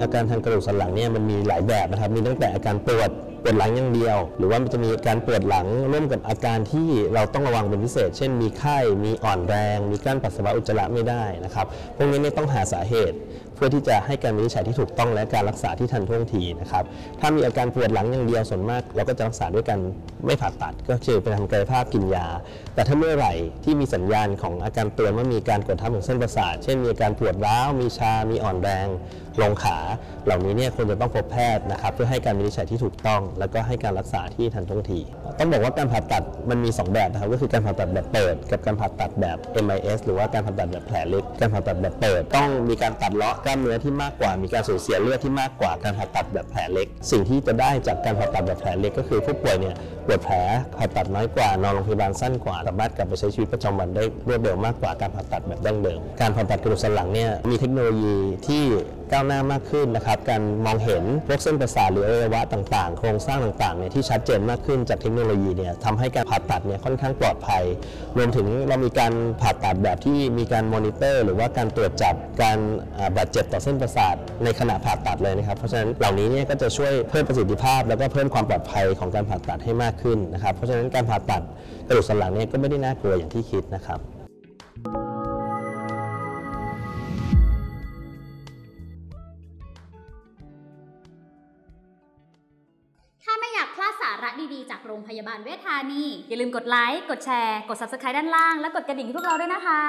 อาการทางกระดูกสันหลังเนี่ยมันมีหลายแบบนะครับ มีตั้งแต่อาการปวด ปวดหลังอย่างเดียว หรือว่ามันจะมีการปวดหลังร่วมกับอาการที่เราต้องระวังเป็นพิเศษ เช่นมีไข้มีอ่อนแรง มีกลั้นปัสสาวะอุจจาระไม่ได้นะครับพวกนี้เนี่ยต้องหาสาเหตุ เพื่อที่จะให้การวินิจฉัยที่ถูกต้องและการรักษาที่ทันท่วงทีนะครับถ้ามีอาการปวดหลังอย่างเดียวส่วนมาก เราก็จะรักษาด้วยการไม่ผ่าตัดก็คือไปทำกายภาพกินยา แต่ถ้าเมื่อไหร่ที่มีสัญญาณของอาการเตือนว่ามีการกดทับของเส้นประสาท เช่นมีอาการปวดร้าวมีชา มีอ่อนแรง ลงขาเหล่านี้เนี่ยควรจะต้องพบแพทย์นะครับเพื่อให้การวินิจฉัยที่ถูกต้อง แล้วก็ให้การรักษาที่ทันท่วงที ต้องบอกว่าการผ่าตัดมันมี 2 แบบนะครับก็คือการผ่าตัดแบบเปิด กับการผ่าตัดแบบ MIS หรือว่าการผ่าตัดแบบแผลลึกการผ่าตัดแบบเปิด ต้องมีการตัดเลาะกล้ามเนื้อที่มากกว่า มีการสูญเสียเลือดที่มากกว่าการผ่าตัดแบบแผลเล็ก สิ่งที่จะได้จากการผ่าตัดแบบแผลเล็กก็คือผู้ป่วยเนี่ยปวดแผลผ่าตัดน้อยกว่านอนโรงพยาบาลสั้นกว่าสามารถกลับไปใช้ชีวิตประจำวันได้รวดเร็วมากกว่าการผ่าตัดแบบดั้งเดิม การผ่าตัดกระดูกสันหลังเนี่ยมีเทคโนโลยีที่ ก้าวหน้ามากขึ้นนะครับ การมองเห็นพวกเส้นประสาทหรืออวัยวะต่างๆ โครงสร้างต่างๆเนี่ยที่ชัดเจนมากขึ้นจากเทคโนโลยีเนี่ยทำให้การผ่าตัดเนี่ยค่อนข้างปลอดภัย รวมถึงเรามีการผ่าตัดแบบที่มีการมอนิเตอร์ หรือว่าการตรวจจับการบาดเจ็บต่อเส้นประสาทในขณะผ่าตัดเลยนะครับ เพราะฉะนั้นเหล่านี้เนี่ยก็จะช่วยเพิ่มประสิทธิภาพ แล้วก็เพิ่มความปลอดภัยของการผ่าตัดให้มากขึ้นนะครับ เพราะฉะนั้นการผ่าตัดกระดูกสันหลังเนี่ยก็ไม่ได้น่ากลัวอย่างที่คิดนะครับถ้า ระดีๆ จากโรงพยาบาลเวชธานี อย่าลืมกดไลค์ กดแชร์ กด Subscribe ด้านล่าง และกดกระดิ่งให้พวกเราด้วยนะคะ